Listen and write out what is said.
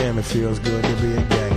Damn, it feels good to be a gay.